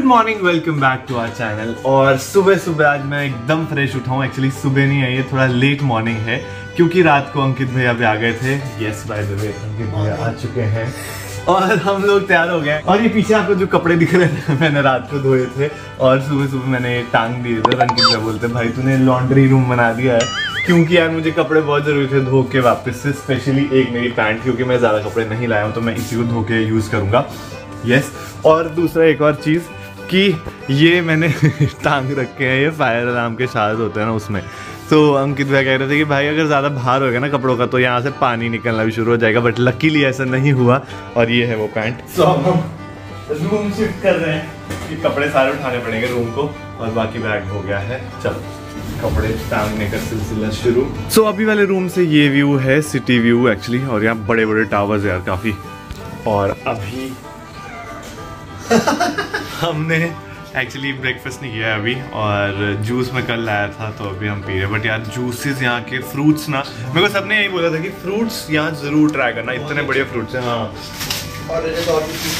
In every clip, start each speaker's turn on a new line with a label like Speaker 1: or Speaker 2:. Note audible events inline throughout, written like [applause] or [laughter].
Speaker 1: Good morning welcome back to our channel और सुबह सुबह आज मैं एकदम फ्रेश उठा हूँ। एक्चुअली सुबह नहीं है ये थोड़ा लेट मॉर्निंग है क्योंकि रात को अंकित भैया भी आ गए थे। Yes by the way Ankit भैया आ चुके हैं। और हम लोग तैयार हो गए और ये पीछे आपको जो कपड़े दिख रहे थे मैंने रात को धोए थे। और सुबह सुबह मैंने टांग दिए थे अंकित भैया बोलते भाई तूने लॉन्ड्री रूम बना दिया है क्योंकि यार मुझे कपड़े बहुत ज़रूरी थे धो के वापस से स्पेशली एक मेरी पैंट क्योंकि मैं ज़्यादा कपड़े नहीं लाया हूँ तो मैं इसी को धो के यूज़ करूँगा। Yes yes. और दूसरा एक और चीज़ कि ये मैंने [laughs] टांग रखे हैं ये फायर अलार्म के शायद होते हैं ना उसमें। तो अंकित भैया कह रहे थे कि भाई अगर ज़्यादा भार होगा ना कपड़ों का तो यहाँ से पानी निकलना भी शुरू हो जाएगा बट लकीली ऐसा नहीं हुआ और ये है वो पैंट सो हम रूम शिफ्ट कर रहे हैं कि कपड़े सारे उठाने पड़ेंगे रूम को और बाकी बैग हो गया है। चलो कपड़े टांगने का सिलसिला शुरू। सो so, अभी वाले रूम से ये व्यू है सिटी व्यू एक्चुअली और यहाँ बड़े बड़े टावर्स यार काफ़ी। और अभी हमने एक्चुअली ब्रेकफास्ट नहीं किया है अभी और जूस में कल लाया था तो अभी हम पी रहे हैं। बट यार जूसेस यहाँ के फ्रूट्स ना मेरे को सबने यही बोला था कि फ्रूट्स यहाँ ज़रूर ट्राई करना इतने बढ़िया फ्रूट्स हैं हाँ।
Speaker 2: और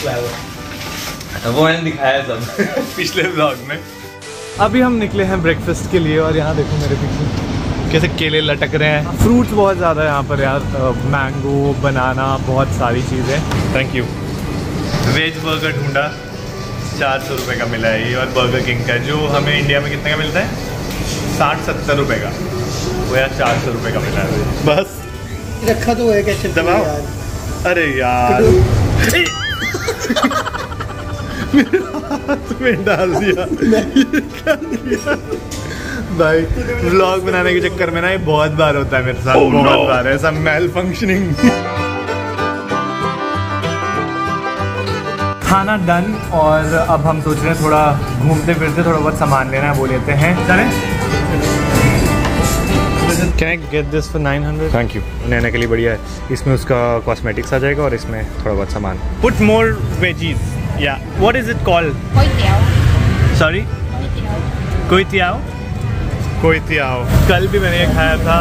Speaker 2: लाया हुआ
Speaker 1: वो मैंने दिखाया सब। [laughs] पिछले ब्लॉग में। अभी हम निकले हैं ब्रेकफास्ट के लिए और यहाँ देखो मेरे पीछे। कैसे केले लटक रहे हैं। फ्रूट्स बहुत ज़्यादा है यहाँ पर यार मैंगो बनाना बहुत सारी चीज़ें। थैंक यू वेज बर्गर ढूंढा चार सौ रुपये का मिला है ये और बर्गर किंग का जो हमें इंडिया में कितने का मिलता है? साठ सत्तर रुपये का। वो यार चार सौ रुपये का मिला है। बस।
Speaker 2: रखा तो है कैसे
Speaker 1: दबाओ। अरे यार। मेरे हाथ में डाल दिया? भाई व्लॉग बनाने के चक्कर में ना ये बहुत बार होता है मेरे साथ
Speaker 3: Oh,
Speaker 1: बहुत
Speaker 3: no.
Speaker 1: बार ऐसा मेल फंक्शनिंग खाना डन और अब हम सोच रहे हैं थोड़ा घूमते फिरते थोड़ा बहुत सामान लेना है वो लेते हैं। चलें can I get this for 900 thank you Naina के लिए बढ़िया है। इसमें उसका कॉस्मेटिक्स आ जाएगा और इसमें थोड़ा बहुत सामान। पुट मोर वेजीज या what is
Speaker 4: it téo
Speaker 1: sorry
Speaker 4: Hôi téo
Speaker 1: कोई तियाओ कोई तियाओ कल भी मैंने ये खाया था।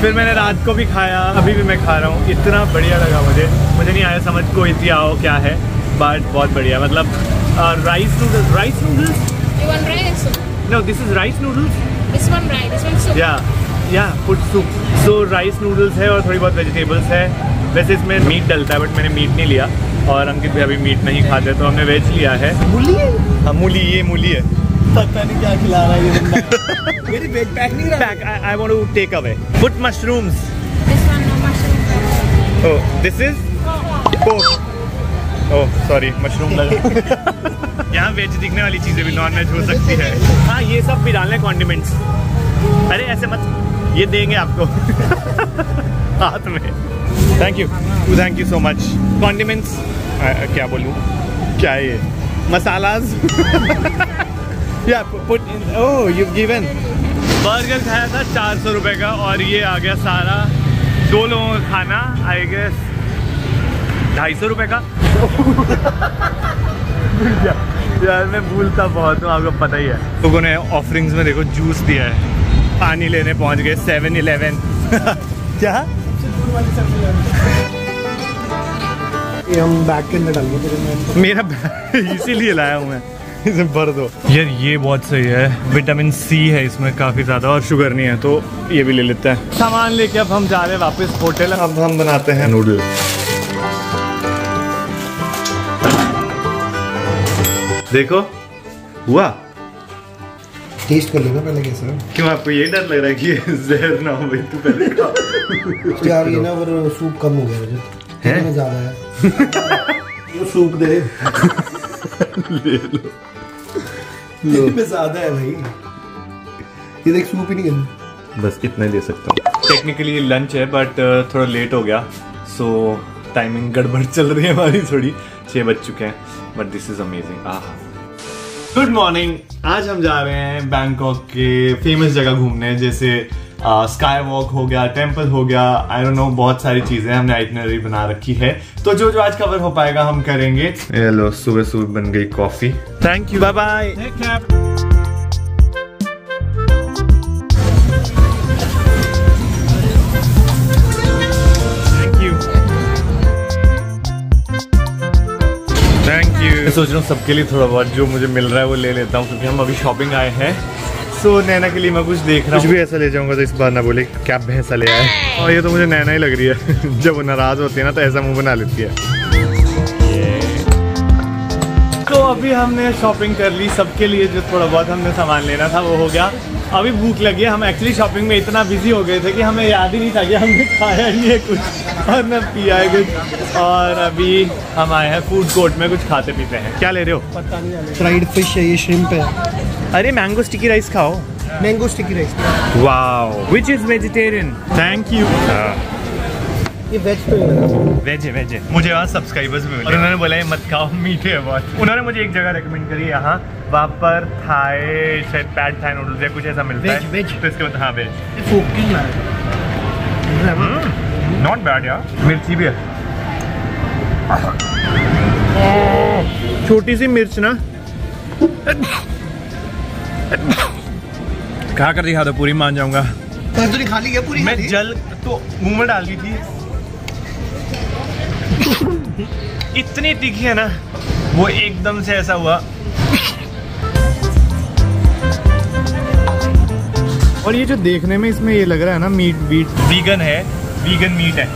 Speaker 1: फिर मैंने रात को भी खाया। अभी भी मैं खा रहा हूँ। इतना बढ़िया लगा मुझे। मुझे नहीं आया समझ कोई तियाओ क्या है। बट बहुत बढ़िया। मतलब rice noodles rice noodles
Speaker 4: You want rice?
Speaker 1: No this is rice noodles
Speaker 4: This one rice, this one soup.
Speaker 1: या या फुट सूप सो राइस नूडल्स है और थोड़ी बहुत वेजिटेबल्स है। वैसे इसमें मीट डलता है बट मैंने मीट नहीं लिया। और अंकित भी अभी मीट नहीं खाते तो हमने वेज लिया है।
Speaker 2: मूली हाँ?
Speaker 1: मूली ये मूली है।
Speaker 2: पता नहीं क्या खिला रहा है ये बंदा। [laughs] मेरी बैग पैक नहीं रहा।
Speaker 1: Back, I, I want to take away. Put mushrooms.
Speaker 4: This one no mushroom
Speaker 1: Oh, this is? Oh, sorry, mushroom लगा। [laughs] यहाँ वेज दिखने वाली चीज़ें भी नॉन वेज हो सकती है। हाँ ये सब भी डालने कॉन्डिमेंट्स अरे ऐसे मत। ये देंगे आपको। [laughs] हाथ में। Thank you thank you so much condiments क्या बोलूँ? क्या ये? मसालाज? या put oh you given burger खाया था चार सौ रुपये का और ये आ गया सारा। दो लोगों का खाना आई गेस ढाई सौ रुपये का? [laughs] यार मैं भूलता बहुत हूँ आपको पता ही है। लोगों ने ऑफरिंग्स में देखो जूस दिया है। पानी लेने पहुँच गए सेवन इलेवन [laughs] क्या?
Speaker 2: ये हम बैग के अंदर
Speaker 1: मेरा [laughs] इसीलिए लाया हूँ मैं। इसे भर दो। यार ये बहुत सही है। विटामिन सी है इसमें काफ़ी ज़्यादा और शुगर नहीं है तो ये भी ले लेते हैं। सामान लेके अब हम जा रहे हैं वापस होटल अब हम बनाते हैं नूडल देखो। हुआ?
Speaker 2: टेस्ट कर लेना पहले कैसा
Speaker 1: क्यों आपको ये डर लग रहा है कि जहर ना हो भाई तू पहले खा। [laughs]
Speaker 2: यार ये ना पर सूप कम हो गया मुझे।
Speaker 1: है?
Speaker 2: में ज़्यादा है? [laughs] वो सूप दे। [laughs]
Speaker 1: ले लो।
Speaker 2: लो। में ज़्यादा है भाई। ये देख सूप ही नहीं है।
Speaker 1: बस इतना ही दे सकता हूँ। टेक्निकली लंच है बट थोड़ा लेट हो गया। सो टाइमिंग गड़बड़ चल रही है हमारी थोड़ी। छः बज चुके हैं but this is amazing ah good morning आज हम जा रहे हैं बैंकॉक के फ़ेमस जगह घूमने जैसे स्काई uh, वॉक हो गया टेंपल हो गया आई डोंट नो बहुत सारी चीज़ें हमने आइटनरी बना रखी है। तो जो जो आज कवर हो पाएगा हम करेंगे। हेलो सुबह सुबह बन गई coffee thank you bye bye मैं सोच रहा हूँ सबके लिए थोड़ा बहुत जो मुझे मिल रहा है वो ले लेता हूँ क्योंकि हम अभी शॉपिंग आए हैं। सो नैना के लिए मैं कुछ देख रहा हूँ कुछ भी ऐसा ले जाऊँगा तो इस बार ना बोले क्या भैंसा ले आए और ये तो मुझे नैना ही लग रही है। [laughs] जब वो नाराज़ होती है ना तो ऐसा मुँह बना लेती है। तो अभी हमने शॉपिंग कर ली सबके लिए जो थोड़ा बहुत हमने सामान लेना था वो हो गया। अभी भूख लगी है। हम एक्चुअली शॉपिंग में इतना बिज़ी हो गए थे कि हमें याद ही नहीं था कि हमने खाया ही है कुछ और न पिया है कुछ। और अभी हम आए हैं फ़ूड कोर्ट में कुछ खाते पीते हैं। क्या ले रहे हो?
Speaker 2: पता नहीं फ्राइड फ़िश है ये श्रिम्प है।
Speaker 1: अरे मैंगो स्टिकी राइस खाओ।
Speaker 2: Mango sticky rice
Speaker 1: wow which is vegetarian thank you
Speaker 2: ये वेज तो है
Speaker 1: वेज है वेज है। मुझे वहाँ सब्सक्राइबर्स भी मिले। और उन्होंने बोला ये मत खाओ मीठे है बहुत। उन्होंने मुझे एक जगह रेकमेंड करी यहाँ। वहाँ पर थाई शायद पैड थाई नूडल्स या कुछ ऐसा मिलता है।
Speaker 2: veg.
Speaker 1: तो इसके बाद हाँ वेज
Speaker 2: ये फोकिंग है?
Speaker 1: नॉट बैड यार मिर्ची भी है। छोटी सी मिर्च ना। खा कर दिखा दो पूरी मान जाऊँगा।
Speaker 2: तंदूरी खा ली क्या पूरी
Speaker 1: मैं जल तो मुँह में डाल दी थी। इतनी तीखी है ना वो एकदम से ऐसा हुआ। और ये जो देखने में इसमें ये लग रहा है ना मीट वीट वीगन है वीगन मीट है।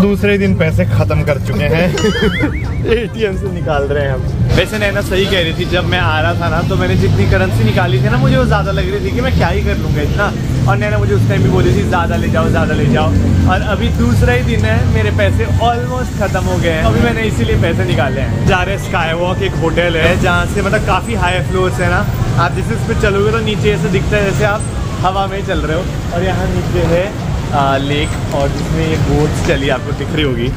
Speaker 1: दूसरे दिन पैसे खत्म कर चुके हैं। [laughs] एटीएम से निकाल रहे हैं हम। वैसे नैना सही कह रही थी जब मैं आ रहा था ना तो मैंने जितनी करेंसी निकाली थी ना मुझे वो ज़्यादा लग रही थी कि मैं क्या ही कर लूँगा इतना। और नैना मुझे उस टाइम भी बोली थी ज़्यादा ले जाओ ज़्यादा ले जाओ। और अभी दूसरा ही दिन है मेरे पैसे ऑलमोस्ट ख़त्म हो गए हैं। अभी मैंने इसीलिए पैसे निकाले हैं। जा रहे स्काई वॉक एक होटल है जहाँ से मतलब काफ़ी हाई फ्लोर्स है ना। आप जिस इस पर चलोगे तो नीचे ऐसे दिखता है जैसे आप हवा में चल रहे हो। और यहाँ नीचे है आ, लेक और जिसमें ये बोट्स चली आपको दिख रही होगी।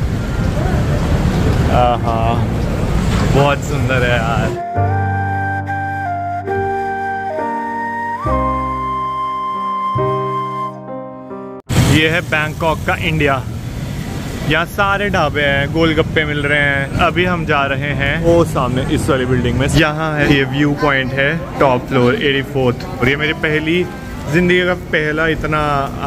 Speaker 1: हाँ बहुत सुंदर है यार। ये है बैंकॉक का इंडिया यहाँ सारे ढाबे हैं, गोलगप्पे मिल रहे हैं। अभी हम जा रहे हैं वो सामने इस वाली बिल्डिंग में। यहाँ है, ये व्यू पॉइंट है टॉप फ्लोर 84th और ये मेरी पहली ज़िंदगी का पहला इतना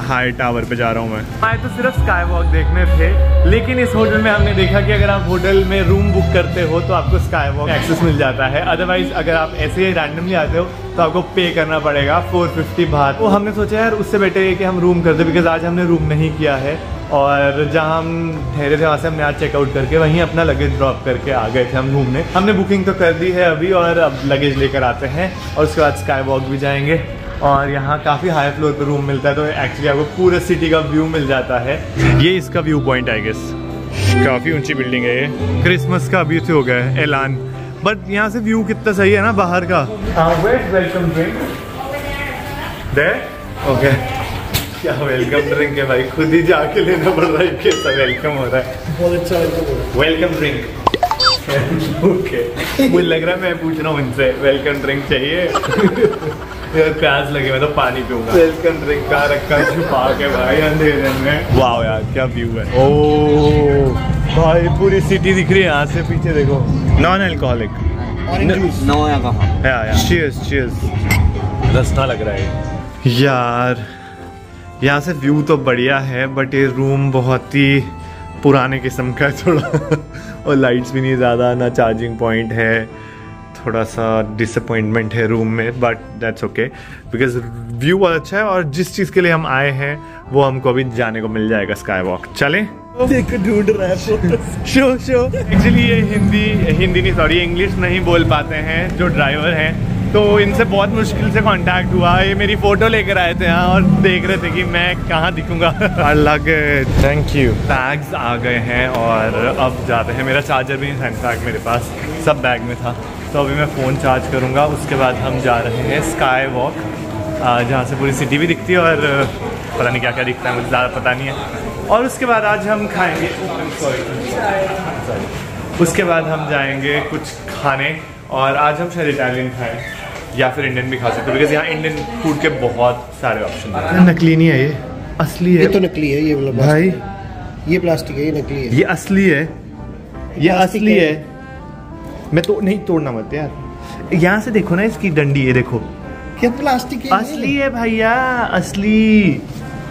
Speaker 1: हाई टावर पे जा रहा हूँ मैं। आए तो सिर्फ़ स्काई वॉक देखने थे, लेकिन इस होटल में हमने देखा कि अगर आप होटल में रूम बुक करते हो तो आपको स्काई वॉक एक्सेस मिल जाता है। अदरवाइज़ अगर आप ऐसे ही रैंडमली आते हो तो आपको पे करना पड़ेगा 450 बार तो हमने सोचा, यार, उससे बेटर है कि हम रूम कर दे बिकॉज़ आज हमने रूम नहीं किया है। और जहाँ हम ठहरे थे, वहाँ से हमने आज चेकआउट करके, वहीं अपना लगेज ड्रॉप करके आ गए थे हम घूमने। हमने बुकिंग तो कर दी है अभी, और अब लगेज लेकर आते हैं, और उसके बाद स्काई वॉक भी जाएँगे। और यहाँ काफ़ी हाई फ्लोर पे रूम मिलता है तो एक्चुअली आपको पूरे सिटी का व्यू मिल जाता है। ये इसका व्यू पॉइंट आई गेस काफ़ी ऊँची बिल्डिंग है ये। क्रिसमस का अभी से हो गया है ऐलान। बट यहाँ से व्यू कितना सही है ना बाहर का? वेलकम ड्रिंक ओके क्या वेलकम ड्रिंक है भाई? खुद ही जाके लेना पड़ रहा है कैसा वेलकम हो रहा है?
Speaker 2: बहुत अच्छा
Speaker 1: वेलकम ड्रिंक ओके मुझे लग रहा है मैं पूछ रहा हूँ इनसे वेलकम ड्रिंक चाहिए? [laughs] यार प्यास लगे मैं तो पानी पीऊँगा। वेलकम ड्रिंक का रखा है। छुपा के भाई अंधेरे में। वाह यार क्या व्यू है। ओ भाई पूरी सिटी दिख रही है यहाँ से पीछे देखो। नॉन अल्कोहलिक
Speaker 2: ऑरेंज जूस
Speaker 3: नौ या कहाँ?
Speaker 1: या या चीयर्स चीयर्स रसना लग रहा है। यार यहाँ से व्यू तो बढ़िया है बट ये रूम बहुत ही पुराने किस्म का है थोड़ा। [laughs] और लाइट्स भी नहीं ज़्यादा ना चार्जिंग पॉइंट है। थोड़ा सा डिसअपॉइंटमेंट है रूम में but that's okay because view बहुत अच्छा है और जिस चीज़ के लिए हम आए हैं वो हमको अभी जाने को मिल जाएगा स्काई वॉक चलें
Speaker 2: ढूंढ रहा है
Speaker 1: शो शो एक्चुअली ये हिंदी हिंदी नहीं सॉरी इंग्लिश नहीं बोल पाते हैं जो ड्राइवर हैं. तो इनसे बहुत मुश्किल से कांटेक्ट हुआ। ये मेरी फ़ोटो लेकर आए थे यहाँ और देख रहे थे कि मैं कहाँ दिखूँगा। अलग थैंक यू बैग्स आ गए हैं और अब जाते हैं। मेरा चार्जर भी था इनफैक्ट मेरे पास। सब बैग में था। तो अभी मैं फ़ोन चार्ज करूँगा। उसके बाद हम जा रहे हैं स्काई वॉक जहाँ से पूरी सिटी भी दिखती है और पता नहीं क्या क्या दिखता है मुझे ज़्यादा पता नहीं है। और उसके बाद आज हम खाएँगे सॉरी उसके बाद हम जाएँगे कुछ खाने और आज हम शायद इटालियन खाएँ या फिर इंडियन भी खा सकते हैं बिकॉज़ यहाँ इंडियन फ़ूड के बहुत सारे ऑप्शन हैं। नकली नहीं है ये असली है।
Speaker 2: ये तो नकली है ये वाला
Speaker 1: भाई।
Speaker 2: ये प्लास्टिक है ये नकली है।
Speaker 1: ये असली है ये असली
Speaker 2: है।
Speaker 1: मैं तो नहीं तोड़ना मत यार। यहाँ से देखो ना इसकी डंडी ये देखो।
Speaker 2: क्या प्लास्टिक है
Speaker 1: असली है भैया असली।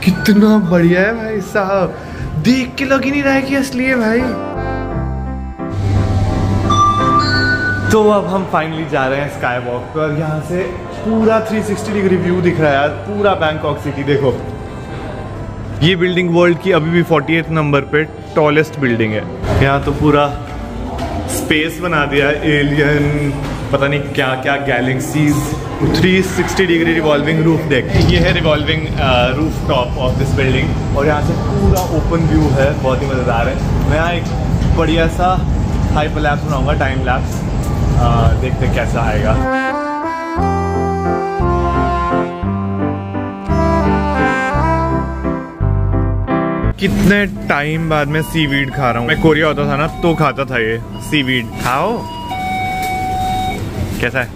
Speaker 1: कितना बढ़िया है भाई साहब। देख के लग ही नहीं रहा है कि असली है भाई। तो अब हम फाइनली जा रहे हैं स्काई वॉक पर यहाँ से पूरा 360 डिग्री व्यू दिख रहा है यार पूरा बैंकॉक सिटी देखो। ये बिल्डिंग वर्ल्ड की अभी भी 48 नंबर पे टॉलेस्ट बिल्डिंग है। यहाँ तो पूरा स्पेस बना दिया एलियन पता नहीं क्या क्या गैलेक्सीज 360 डिग्री रिवॉल्विंग रूफ देख ये है revolving roof top of this building और यहाँ से पूरा ओपन व्यू है, बहुत ही मज़ेदार है। मैं यहाँ एक बढ़िया सा हाइपर लैप्स बनाऊँगा टाइम लैप्स देखते कैसा आएगा। कितने टाइम बाद मैं सीवीड खा रहा हूँ? मैं कोरिया होता था ना तो खाता था ये सीवीड खाओ। कैसा है?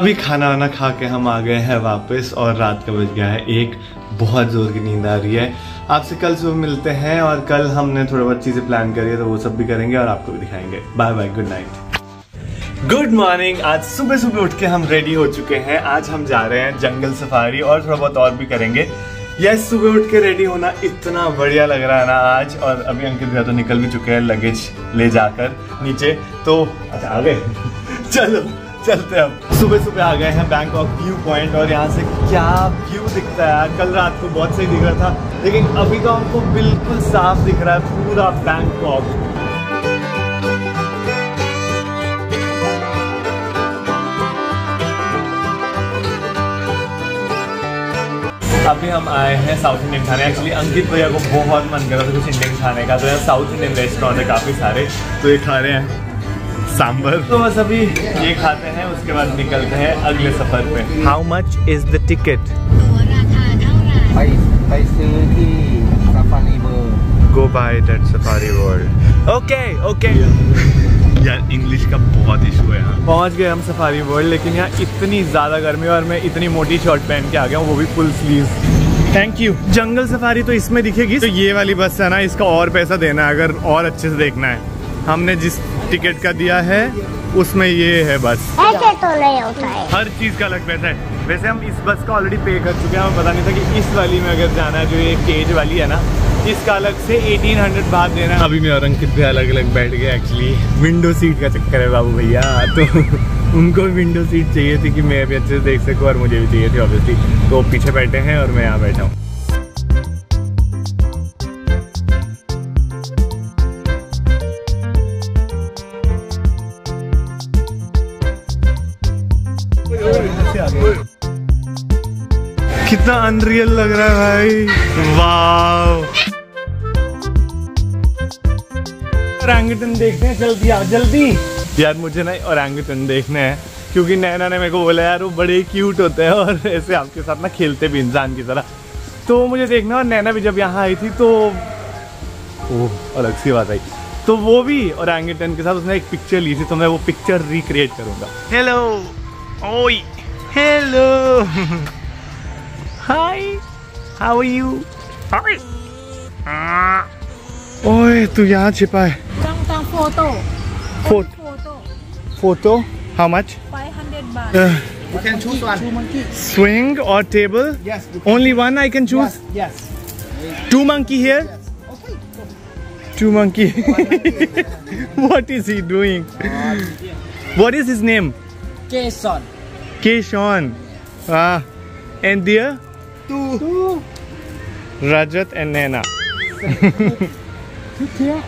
Speaker 1: अभी खाना वाना खा के हम आ गए हैं वापस और रात का बज गया है एक। बहुत ज़ोर की नींद आ रही है। आपसे कल सुबह मिलते हैं और कल हमने थोड़ा बहुत चीज़ें प्लान करी है तो वो सब भी करेंगे और आपको भी दिखाएँगे। Bye bye good night good morning आज सुबह सुबह उठ के हम रेडी हो चुके हैं। आज हम जा रहे हैं जंगल सफारी और थोड़ा बहुत और भी करेंगे। यस सुबह उठ के रेडी होना इतना बढ़िया लग रहा है ना आज। और अभी अंकित भैया तो निकल भी चुके हैं लगेज ले जाकर नीचे। तो अच्छा आ गए। [laughs] चलो, चलते हैं अब। सुबह सुबह आ गए हैं बैंकॉक व्यू पॉइंट और यहाँ से क्या व्यू दिखता है कल रात को बहुत सही दिख रहा था, लेकिन अभी तो हमको बिल्कुल साफ़ दिख रहा है पूरा बैंकॉक काफ़ी हम आए हैं साउथ इंडियन खाने। एक्चुअली अंकित भैया को बहुत मन कर रहा था कुछ इंडियन खाने का। तो यहाँ साउथ इंडियन रेस्टोरेंट है काफ़ी सारे। तो ये खा रहे हैं सांबर तो बस अभी ये खाते हैं उसके बाद निकलते हैं अगले सफ़र पे।
Speaker 3: How much is the ticket
Speaker 1: go by that Safari World okay okay यार इंग्लिश का बहुत इशू है यहाँ पहुँच गए हम सफारी वर्ल्ड लेकिन यहाँ इतनी ज़्यादा गर्मी है और मैं इतनी मोटी शर्ट पहन के आ गया हूँ वो भी full sleeve thank you jungle safari तो इसमें दिखेगी। तो ये वाली बस है ना इसका और पैसा देना है अगर और अच्छे से देखना है। हमने जिस टिकट का दिया है उसमें ये है बस।
Speaker 5: ऐसे तो नहीं होता है।
Speaker 1: हर चीज़ का अलग पैसा है। वैसे हम इस बस का ऑलरेडी पे कर चुके हैं हमें पता नहीं था कि इस वाली में अगर जाना है जो ये केज वाली है ना इसका अलग से 1800 बात देना है। अभी मैं और अंकित भी अलग अलग बैठ गए एक्चुअली विंडो सीट का चक्कर है बाबू भैया तो [laughs] उनको भी विंडो सीट चाहिए थी कि मैं भी अच्छे से देख सकूँ और मुझे भी चाहिए थी ऑब्वियसली तो पीछे बैठे हैं और मैं यहाँ बैठा हूँ। कितना अनरियल लग रहा है भाई। वाह ओरंगुटन देखते हैं जल्दी आओ जल्दी। यार मुझे ना ओरंगुटन देखने हैं क्योंकि नैना ने मेरे को बोला यार वो बड़े क्यूट होते हैं और ऐसे आपके साथ ना खेलते भी इंसान की तरह. तो मुझे देखना और नैना भी जब यहाँ आई थी तो ओह अलग सी बात आई। तो वो भी और ओरंगुटन के साथ उसने एक पिक्चर ली थी तो मैं वो पिक्चर रिक्रिएट करूँगा। हेलो ओई hello Hi how are you hi ओए तू यहाँ छिपा है
Speaker 4: Trong trong photo.
Speaker 1: Photo.
Speaker 4: Photo.
Speaker 1: Photo how much
Speaker 4: 500 baht.
Speaker 3: You can choose one.
Speaker 1: swing or table
Speaker 3: Yes. you
Speaker 1: only one i can choose
Speaker 3: Yes.
Speaker 1: two monkey here two monkey [laughs] what is he doing what is his name
Speaker 3: Jason.
Speaker 1: Keishon ah and there
Speaker 3: Two.
Speaker 1: Rajat and Nana.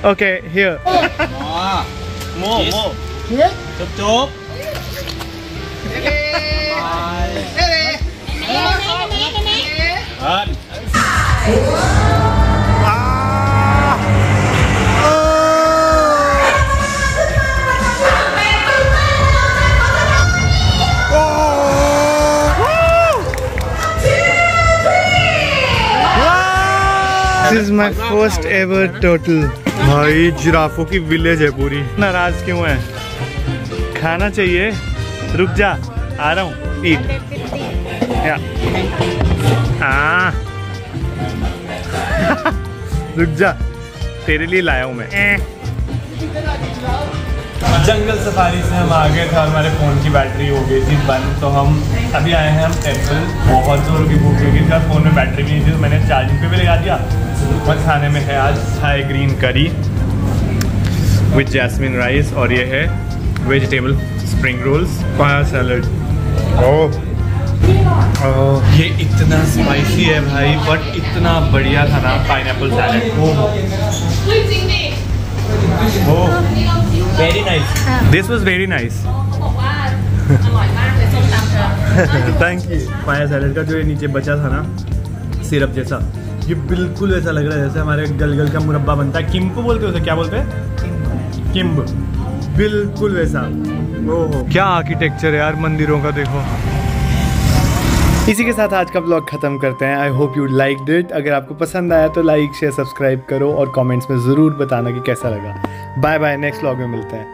Speaker 1: okay, here.
Speaker 3: More, more. Chop, chop. จบ
Speaker 1: This is my first ever turtle. भाई जिराफों की village है पूरी। नाराज़ क्यों है? खाना चाहिए? रुक जा आ रहा हूँ। ईट या आ रुक जा। तेरे लिए लाया हूँ मैं। जंगल सफारी से हम आ गए थे और हमारे फ़ोन की बैटरी हो गई थी बंद तो हम अभी आए हैं हम टेंपल बहुत ज़ोर की भूख लगी थी और फ़ोन में बैटरी भी नहीं थी तो मैंने चार्जिंग पे भी लगा दिया। और खाने में है आज Thai green curry with jasmine rice और ये है vegetable spring rolls papaya salad ये इतना स्पाइसी है भाई बट इतना बढ़िया था ना
Speaker 4: pineapple salad very nice this was very nice
Speaker 1: thank you papaya salad का जो ये नीचे बचा था ना सिरप जैसा ये बिल्कुल वैसा लग रहा है जैसे हमारे गलगल का मुरब्बा बनता है। किम्बू बोलते हैं उसे क्या बोलते हैं? किम्ब बिल्कुल वैसा। ओहो। क्या आर्किटेक्चर है यार मंदिरों का देखो। इसी के साथ आज का ब्लॉग खत्म करते हैं। I hope you liked it अगर आपको पसंद आया तो लाइक शेयर सब्सक्राइब करो और कमेंट्स में ज़रूर बताना कि कैसा लगा। बाय बाय नेक्स्ट ब्लॉग में मिलते हैं।